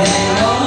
Oh,